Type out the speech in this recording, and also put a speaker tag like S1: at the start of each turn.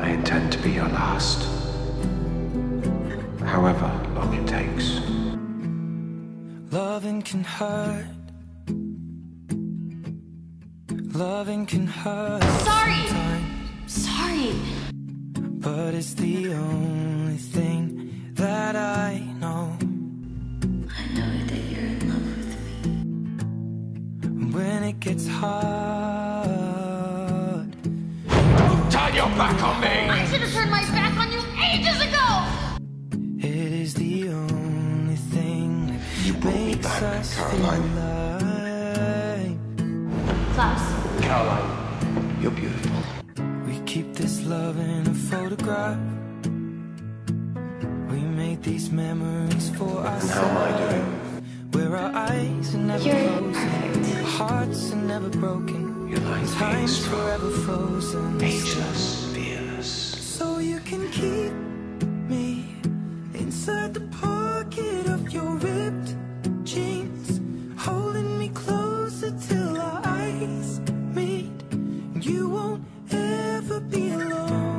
S1: I intend to be your last. However long it takes.
S2: Loving can hurt. Loving can hurt.
S3: Sorry.
S2: sometimes,
S3: Sorry.
S2: But it's the only thing that I know.
S3: I know that you're in love with me.
S2: When it gets hard,
S1: Turn your back on me! Brought me
S2: makes
S1: back,
S2: us
S1: Caroline.
S2: feel.
S3: Klaus.
S1: Caroline, you're beautiful.
S2: We keep this love in a photograph. We made these memories for
S1: And how am I doing?
S2: Where our eyes are never
S3: You're
S2: closing,
S3: perfect.
S2: our hearts are never broken.
S1: You're like being
S2: Time's
S1: strong,
S2: forever frozen.
S1: ageless, fearless.
S2: So you can keep me inside the pocket of your ever be alone.